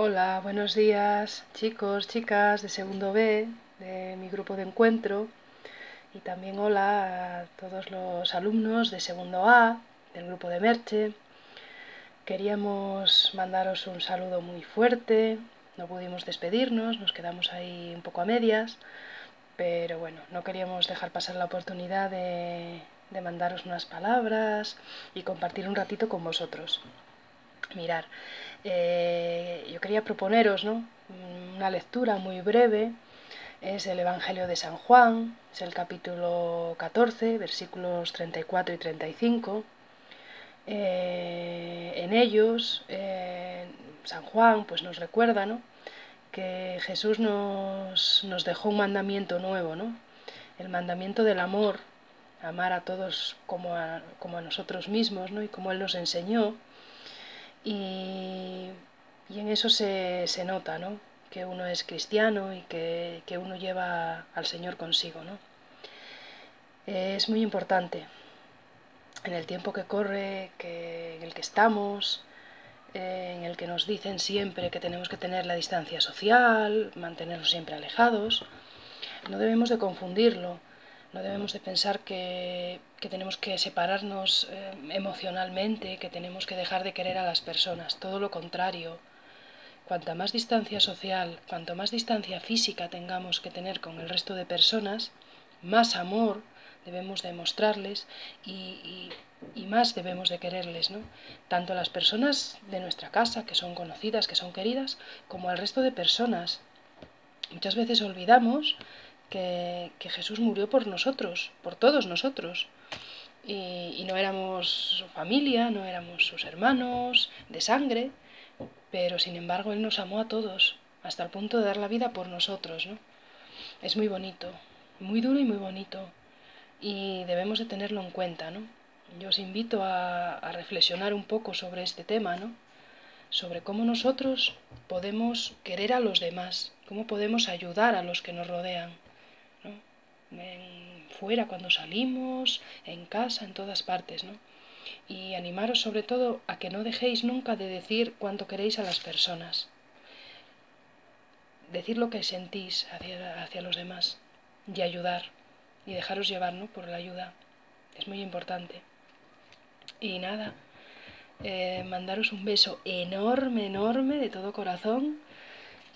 Hola, buenos días chicos, chicas de segundo B, de mi grupo de encuentro. Y también hola a todos los alumnos de segundo A, del grupo de Merche. Queríamos mandaros un saludo muy fuerte. No pudimos despedirnos, nos quedamos ahí un poco a medias. Pero bueno, no queríamos dejar pasar la oportunidad de, de mandaros unas palabras y compartir un ratito con vosotros. Mirar, eh, yo quería proponeros ¿no? una lectura muy breve. Es el Evangelio de San Juan, es el capítulo 14, versículos 34 y 35. Eh, en ellos, eh, San Juan pues, nos recuerda ¿no? que Jesús nos, nos, dejó un mandamiento nuevo, ¿no? el mandamiento del amor, amar a todos como a, como a nosotros mismos, ¿no? y como Él nos enseñó. Y, en eso se, nota, ¿no? Que uno es cristiano y que, uno lleva al Señor consigo, ¿no? Es muy importante en el tiempo que corre, que, en el que estamos, eh, en el que nos dicen siempre que tenemos que tener la distancia social, mantenernos siempre alejados, no debemos de confundirlo no debemos de pensar que, tenemos que separarnos eh, emocionalmente, que tenemos que dejar de querer a las personas. Todo lo contrario. Cuanta más distancia social, cuanto más distancia física tengamos que tener con el resto de personas, más amor debemos de mostrarles y, y, más debemos de quererles, ¿no? Tanto a las personas de nuestra casa, que son conocidas, que son queridas, como al resto de personas. Muchas veces olvidamos que, Jesús murió por nosotros, por todos nosotros. Y, no éramos su familia, no éramos sus hermanos de sangre, pero sin embargo Él nos amó a todos, hasta el punto de dar la vida por nosotros. ¿no? Es muy bonito, muy duro y muy bonito, y debemos de tenerlo en cuenta. ¿no? Yo os invito a, a reflexionar un poco sobre este tema, ¿no? sobre cómo nosotros podemos querer a los demás, cómo podemos ayudar a los que nos rodean fuera cuando salimos, en casa, en todas partes, ¿no? Y animaros sobre todo a que no dejéis nunca de decir cuánto queréis a las personas. Decir lo que sentís hacia, hacia los demás y ayudar y dejaros llevar ¿no? por la ayuda. Es muy importante. Y nada, eh, mandaros un beso enorme, enorme de todo corazón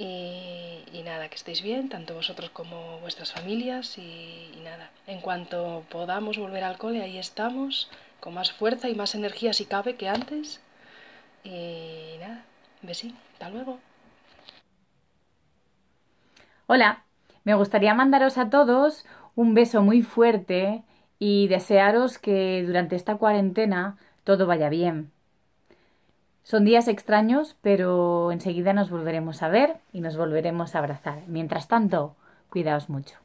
y, nada, que estéis bien, tanto vosotros como vuestras familias y, nada. En cuanto podamos volver al cole, ahí estamos, con más fuerza y más energía si cabe que antes. Y nada, besín, hasta luego. Hola, me gustaría mandaros a todos un beso muy fuerte y desearos que durante esta cuarentena todo vaya bien. Son días extraños, pero enseguida nos volveremos a ver y nos volveremos a abrazar. Mientras tanto, cuidaos mucho.